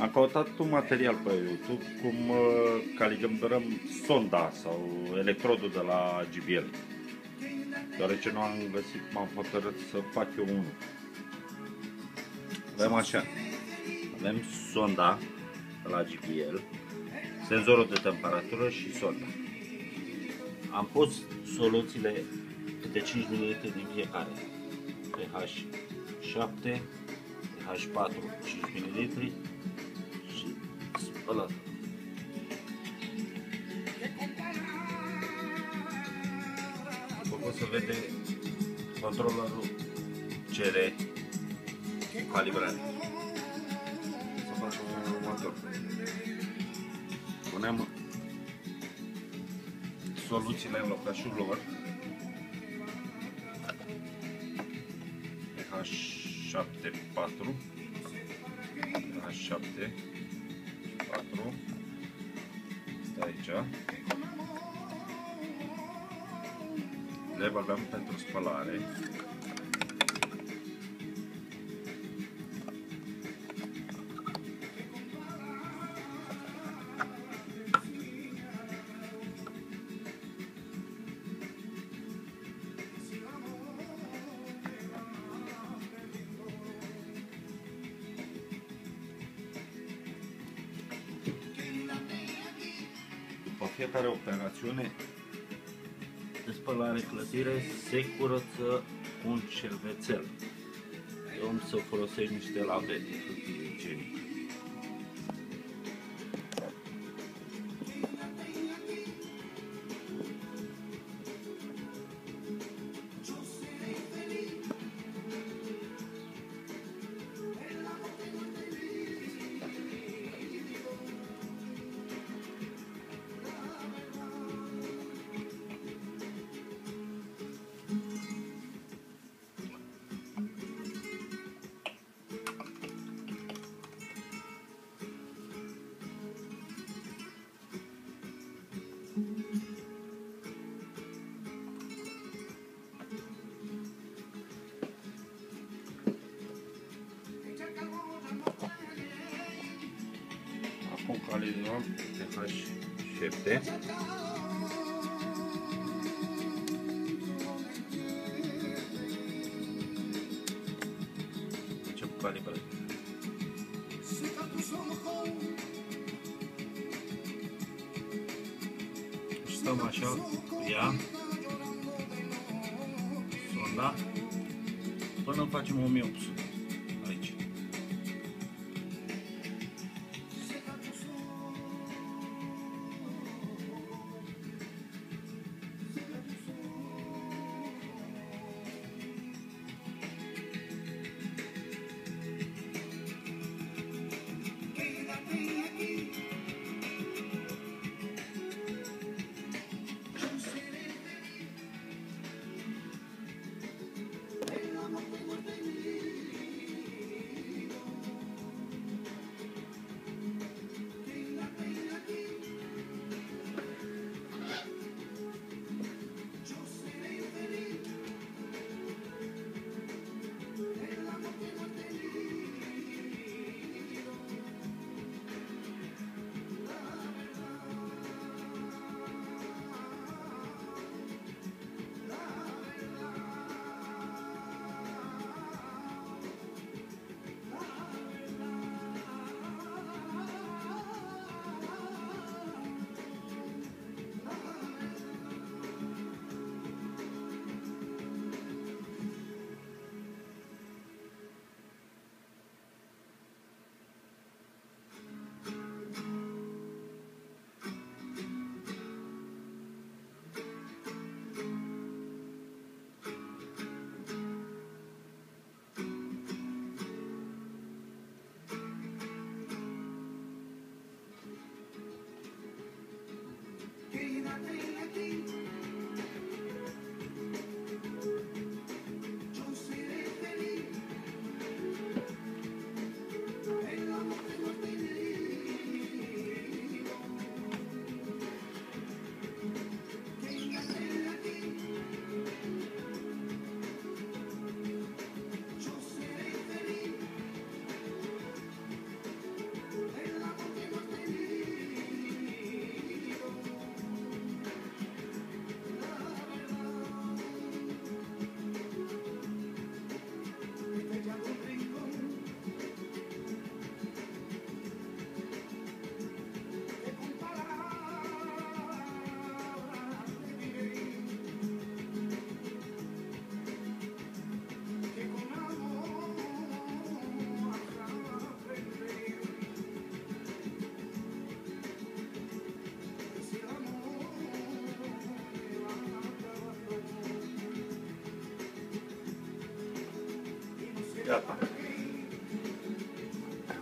Am căutat un material pe YouTube cum uh, calibrăm sonda sau electrodul de la GBL. Deoarece nu am găsit, m-am hotărât să fac eu unul. Avem așa. Avem sonda de la GBL, senzorul de temperatură și sonda. Am pus soluțiile câte 5 ml din fiecare. pH 7, pH 4, 5 ml și spălat. După se vede controlerul cere calibrare. Să facem următor. Punem soluțiile în locașul lor. H7 4 H7 4 Stai aici. Le băgăm pentru spălare fiecare operațiune de spălare clădire se curăță un cervețel. Eu am să folosesc niște lavete hârtie igienică. Acum calibrăm pH 7. Facem calibrare. Și stăm așa cu ea, sonda, până facem 1800 feet. Gata.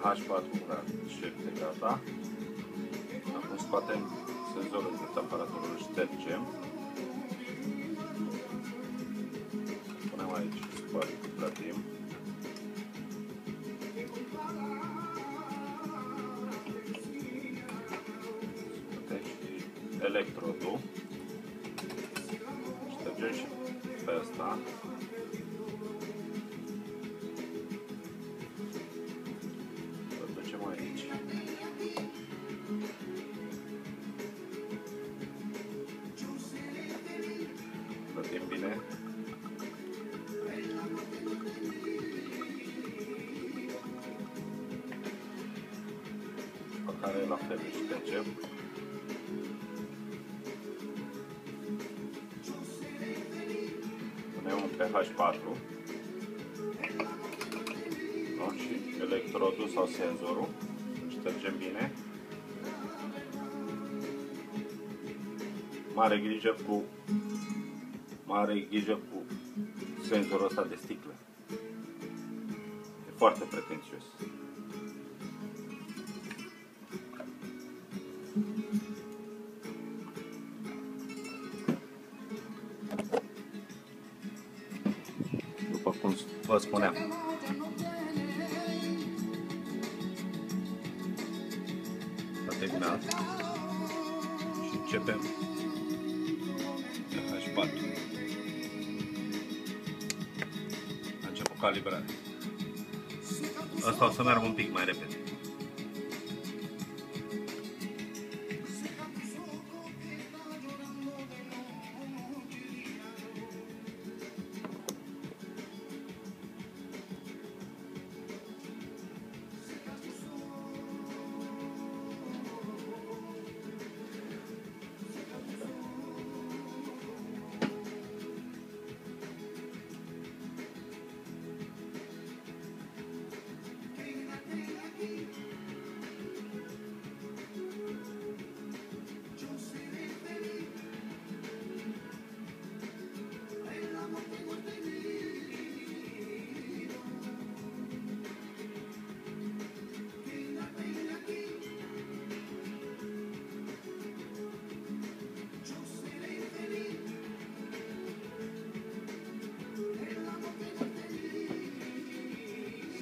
H4 șepte gata. Acum scoatem senzorul de temperatură, îl ștergem. Punem aici, plătim. electrodul. Ștergem și pe asta. Care la fel ștergem. pH 4 no? și electrodul sau senzorul ștergem bine mare grijă cu mare grijă cu senzorul ăsta de sticlă e foarte pretențios vă spuneam. S-a terminat și începem H4. A început calibrarea. Asta o să meargă un pic mai repede.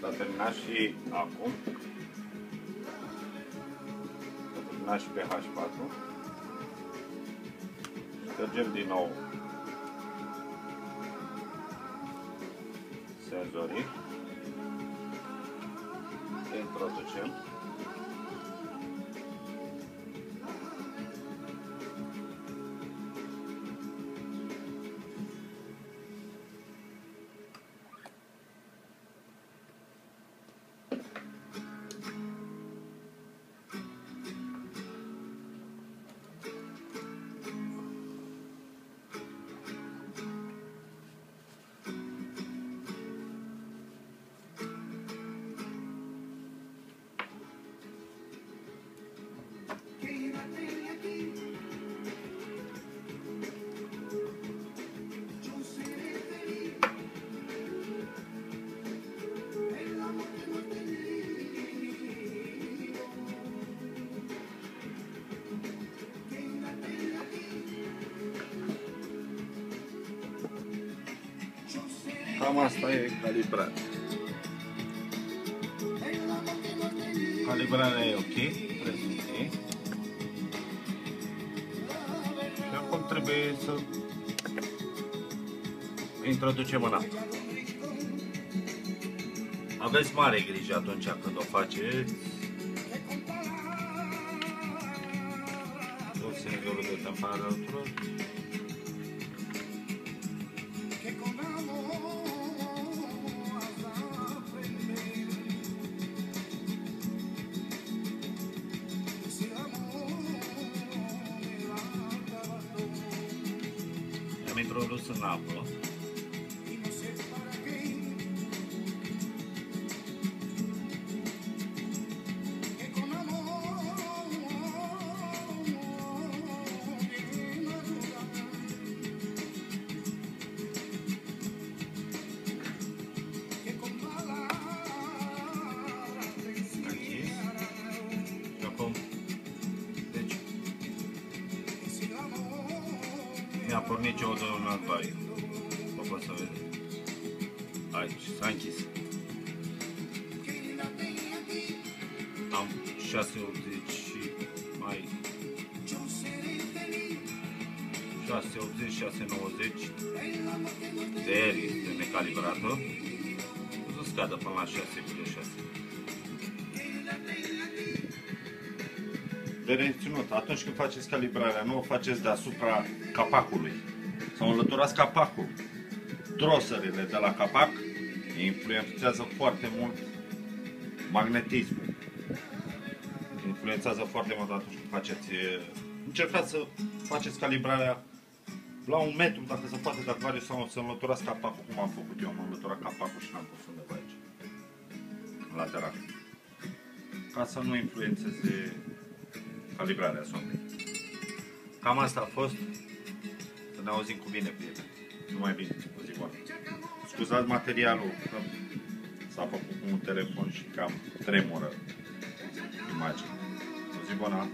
S-a terminat și acum. S-a terminat și pe H4. Ștergem din nou senzorii. Introducem. Cam asta e calibrat. Calibrarea e ok, prețul ok. Și acum trebuie să introducem mâna. Aveți mare grijă atunci când o faceți. Tot senzorul de temperatură. Am introdus în apă. Mi-a pornit CO2 în alt baie. După să vedeți. Aici, s-a închis. Am 680 și mai 680, 690 de aer este necalibrată. O să scadă până la 6,6. De reținut, atunci când faceți calibrarea, nu o faceți deasupra capacului. Sau înlăturați capacul. Trosările de la capac influențează foarte mult magnetismul. Influențează foarte mult atunci când faceți... Încercați să faceți calibrarea la un metru, dacă se poate, dacă are sau să înlăturați capacul, cum am făcut eu. Am înlăturat capacul și l-am pus undeva aici. Lateral. Ca să nu influențeze calibrarea sondei. Cam asta a fost. Să ne auzim cu bine, prieteni. Numai bine, o zi bună. Scuzați materialul, că s-a făcut cu un telefon și cam tremură imagine. O zi bună!